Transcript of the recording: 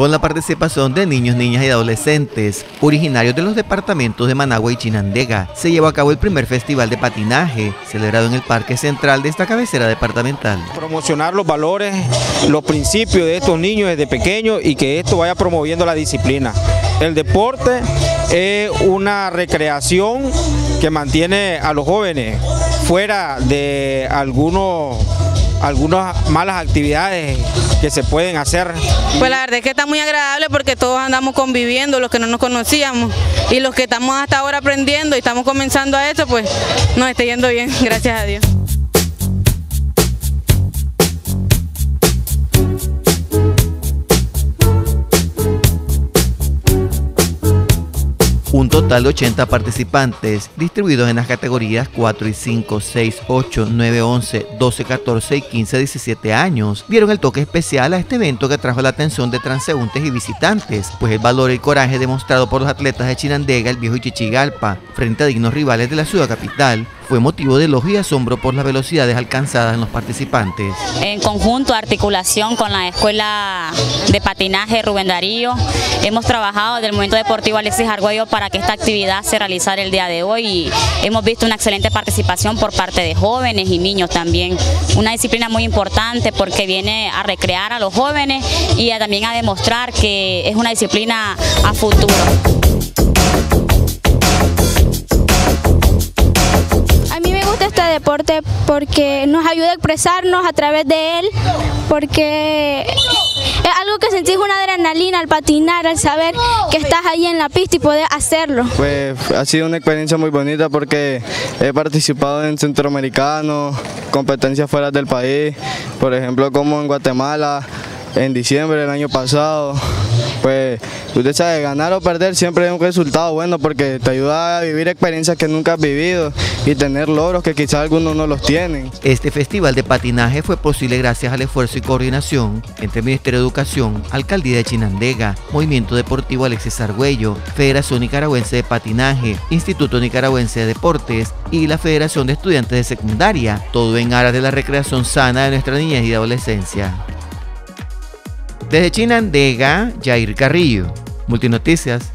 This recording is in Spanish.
con la participación de niños, niñas y adolescentes originarios de los departamentos de Managua y Chinandega. Se llevó a cabo el primer festival de patinaje, celebrado en el Parque Central de esta cabecera departamental. Promocionar los valores, los principios de estos niños desde pequeños y que esto vaya promoviendo la disciplina. El deporte es una recreación que mantiene a los jóvenes fuera de algunos algunas malas actividades que se pueden hacer. Pues la verdad es que está muy agradable porque todos andamos conviviendo, los que no nos conocíamos y los que estamos hasta ahora aprendiendo y estamos comenzando a esto, pues nos está yendo bien, gracias a Dios. Un total de 80 participantes distribuidos en las categorías 4 y 5, 6, 8, 9, 11, 12, 14 y 15, 17 años. Dieron el toque especial a este evento que atrajo la atención de transeúntes y visitantes, pues el valor y coraje demostrado por los atletas de Chinandega, el Viejo y Chichigalpa, frente a dignos rivales de la ciudad capital, fue motivo de elogio y asombro por las velocidades alcanzadas en los participantes. En conjunto, articulación con la Escuela de Patinaje Rubén Darío, hemos trabajado desde el Momento Deportivo Alexis Argüello para que esta actividad se realizara el día de hoy y hemos visto una excelente participación por parte de jóvenes y niños también. Una disciplina muy importante porque viene a recrear a los jóvenes y también a demostrar que es una disciplina a futuro. Deporte porque nos ayuda a expresarnos a través de él, porque es algo que sentís una adrenalina al patinar, al saber que estás ahí en la pista y poder hacerlo. Pues ha sido una experiencia muy bonita porque he participado en centroamericano, competencias fuera del país, por ejemplo como en Guatemala, en diciembre del año pasado, pues usted sabe, ganar o perder siempre es un resultado bueno porque te ayuda a vivir experiencias que nunca has vivido y tener logros que quizás algunos no los tienen. Este festival de patinaje fue posible gracias al esfuerzo y coordinación entre el Ministerio de Educación, Alcaldía de Chinandega, Movimiento Deportivo Alexis Argüello, Federación Nicaragüense de Patinaje, Instituto Nicaragüense de Deportes y la Federación de Estudiantes de Secundaria, todo en aras de la recreación sana de nuestra niñez y adolescencia. Desde Chinandega, Jair Carrillo, Multinoticias.